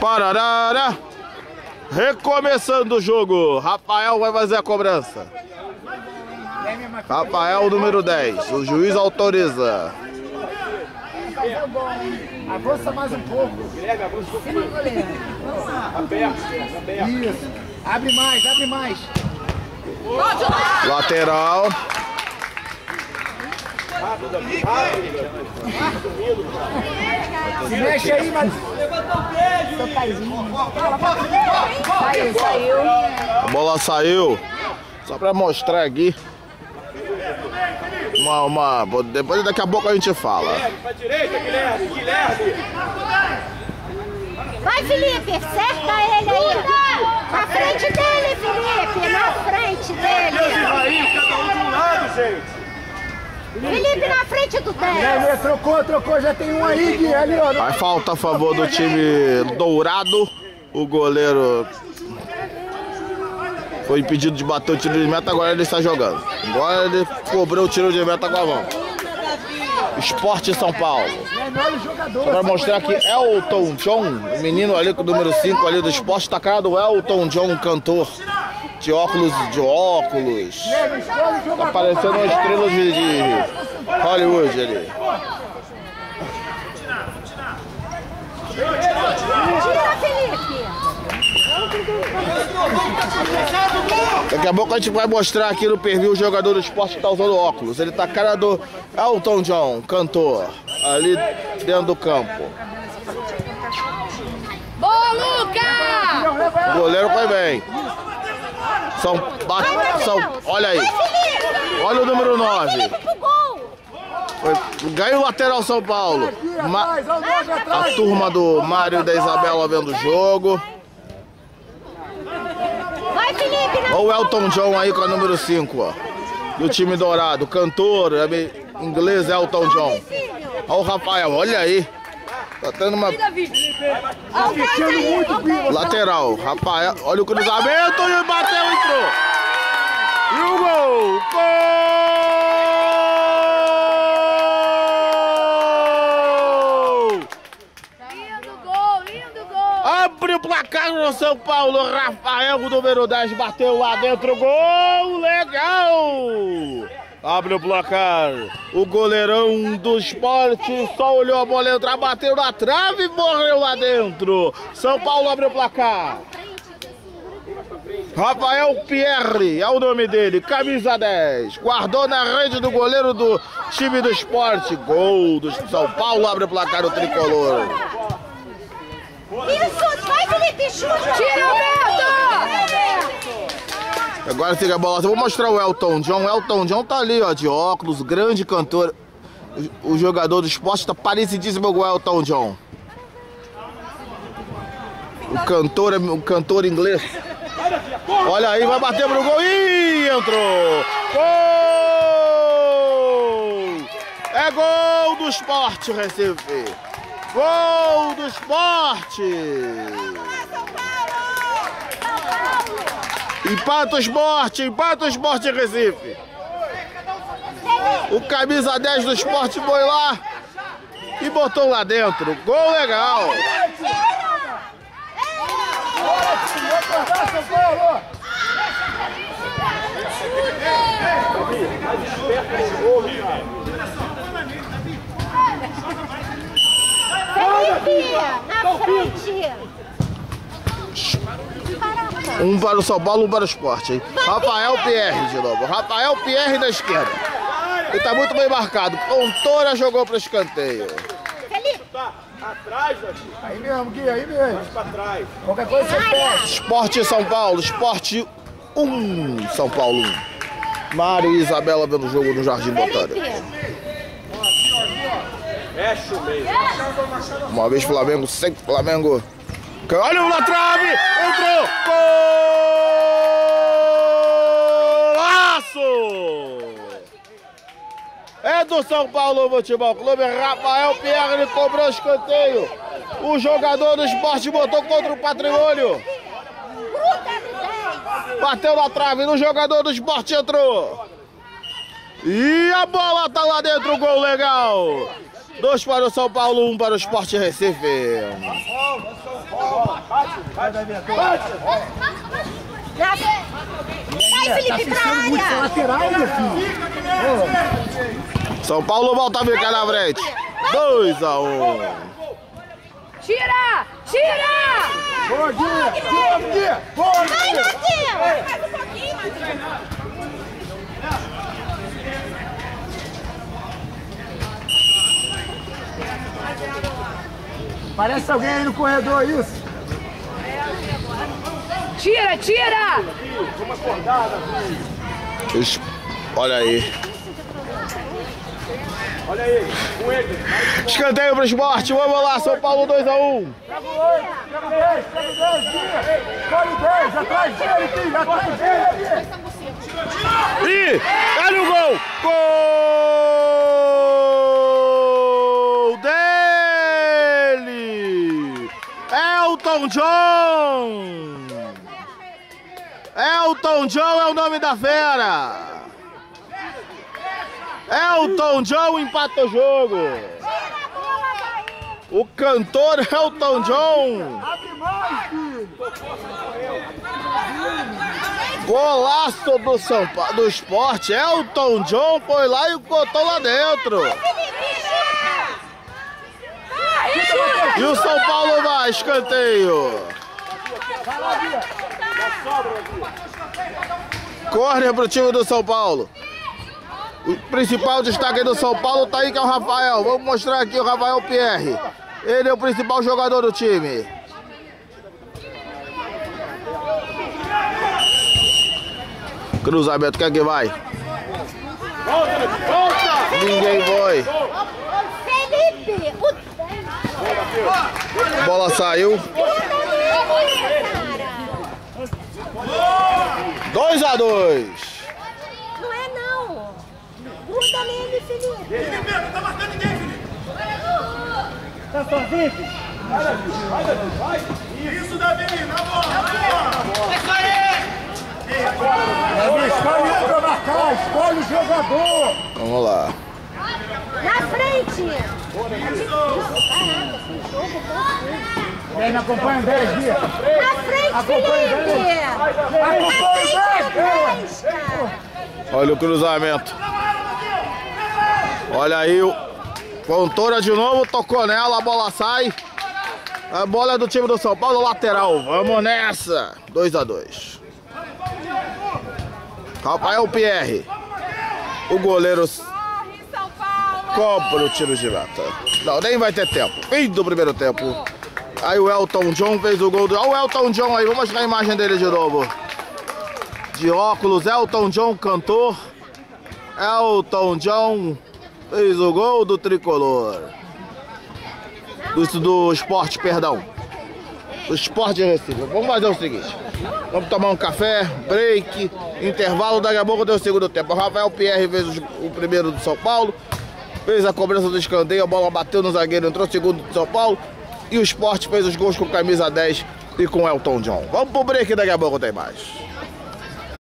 Pararara. Recomeçando o jogo. Rafael vai fazer a cobrança. Rafael, número 10. O juiz autoriza. Avança mais um pouco. Sim, goleiro. Isso. Abre mais, abre mais. Lateral. Se mexe aí, mas. Saiu, saiu. A bola saiu. Só pra mostrar aqui. Uma, uma, depois daqui a pouco a gente fala. Vai, Felipe, cerca ele aí. Na frente dele, Felipe, na frente dele. Felipe, na frente do É, 10. né, trocou, trocou, já tem um aí, Gui, ali, ó. Vai falta a favor do time dourado. O goleiro foi impedido de bater o tiro de meta, agora ele está jogando. Agora ele cobrou o tiro de meta com a mão. Esporte São Paulo. É. Pra mostrar que Elton John, o menino ali com o número 5 ali do esporte, tá a cara do Elton John, cantor. De óculos, de óculos. Tá parecendo uma estrela de, de Hollywood ali. Tira, Felipe. Daqui a pouco a gente vai mostrar aqui no perfil o jogador do esporte que tá usando óculos. Ele tá a cara do Elton John, cantor, ali dentro do campo. Boa, Luca! O goleiro foi bem. São, ba- São, olha aí, olha o número 9. Felipe pro gol. Ganha o lateral São Paulo. Ma- a turma do Mário e da Isabela vendo o jogo. Vai, Felipe, na Olha o Elton John aí com a número 5, ó. Do time dourado, cantor, é inglês Elton John. Olha o Rafael, olha aí. Tá tendo uma Fechando muito, Gui. lateral. Rafael, olha o cruzamento e bateu, entrou. E o gol! Gol! Lindo gol, lindo gol. Abre o placar no São Paulo. Rafael, número 10, bateu lá dentro. Gol! Legal! Abre o placar. O goleirão do esporte só olhou a bola entrar, bateu na trave e morreu lá dentro. São Paulo abre o placar. Rafael Pierre é o nome dele, camisa 10. Guardou na rede do goleiro do time do esporte. Gol do São Paulo abre o placar o tricolor. Isso, vai, Felipe, chuta. Tira. Agora fica a bola. Eu vou mostrar o Elton John. O Elton John tá ali, ó, de óculos, grande cantor. O, jogador do esporte tá parecidíssimo com o Elton John. O cantor, o cantor inglês. Olha aí, vai bater pro gol. Ih, entrou! Gol! É gol do esporte, Recife. Gol do esporte! Empata o esporte, empata o esporte Recife. O camisa 10 do esporte foi lá e botou lá dentro. Gol legal. Acordar, São Paulo. Felipe, na frente. Caraca. Um para o São Paulo, um para o esporte. Hein? Rafael Pierre de novo. Rafael Pierre da esquerda. Ele tá muito bem marcado. Pontora jogou para escanteio. Felipe, Aí mesmo, Gui, aí mesmo. Qualquer coisa você pede. Esporte São Paulo, esporte 1, São Paulo 1. Mário e Isabela vendo o jogo no Jardim Botânico. Felipe. Uma vez Flamengo, sempre Flamengo. Olha o na trave! Entrou! Golaço! É do São Paulo Futebol Clube, Rafael Pierre cobrou o escanteio. O jogador do esporte botou contra o patrimônio. Gruda no 10. Bateu na trave, no jogador do esporte entrou. E a bola tá lá dentro, gol legal. Dois para o São Paulo, um para o Sport Recife. Vai, Felipe, pra área. Lateral, meu filho. São Paulo volta a ficar na frente. 2 a 1 um. Tira! Tira! Boa, Guia. Boa, Vai, um pouquinho, Marquinhos. Parece alguém aí no corredor, isso. Tira, tira! Es- Olha aí. Olha aí, o Eder. Escanteio pro esporte. Vamos lá, São Paulo 2 a 1 um. Pega o 8, pega o 10, pega o 10, Guia. Escolhe o 10, atrás dele, filho, atrás dele. E olha o gol! Gol dele! Elton John! Elton John é o nome da fera! Elton John empata o jogo! O cantor Elton John! Golaço do São Paulo, do esporte. Elton John foi lá e botou lá dentro. E o São Paulo vai, escanteio. Corner pro time do São Paulo. O principal destaque do São Paulo tá aí que é o Rafael. Vamos mostrar aqui o Rafael Pierre. Ele é o principal jogador do time. Cruzamento, quem é que vai? Ninguém foi. Felipe, o Bola saiu. cara. 2 a 2 Não é não. Gruda nele, Felipe. Tá sozinho, filho? Isso, Davi, na bola, Davi, escolhe um pra marcar, escolhe o jogador. Vamos lá. Na frente. Não acompanha o 10, Guia? Na frente, Acompanha o Felipe. 10. Acompanha o Na 10, frente, cara. atrás, cara. Olha o cruzamento. Olha aí o Fontoura de novo, tocou nela, a bola sai. A bola é do time do São Paulo, lateral. Vamos nessa. 2 a 2 Rafael Pierre. O goleiro Compra o tiro de meta. Não, nem vai ter tempo. Fim do primeiro tempo. Aí o Elton John fez o gol do. Olha o Elton John aí, vou mostrar a imagem dele de novo. De óculos, Elton John cantor. Elton John fez o gol do tricolor. Do, do esporte, perdão. Do esporte Recife. Vamos fazer o seguinte. Vamos tomar um café, break, intervalo, daqui a pouco deu o segundo tempo. O Rafael Pierre fez o primeiro do São Paulo, fez a cobrança do escanteio, a bola bateu no zagueiro, entrou segundo do São Paulo. E o esporte fez os gols com camisa 10 e com Elton John. Vamos pro break, daqui a pouco tem mais.